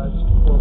West